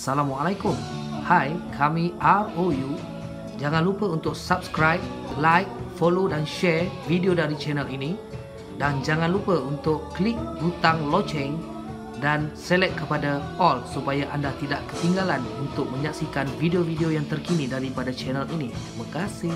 Assalamualaikum. Hai, kami ROU. Jangan lupa untuk subscribe, like, follow dan share video dari channel ini dan jangan lupa untuk klik butang loceng dan select kepada all supaya anda tidak ketinggalan untuk menyaksikan video-video yang terkini daripada channel ini. Terima kasih.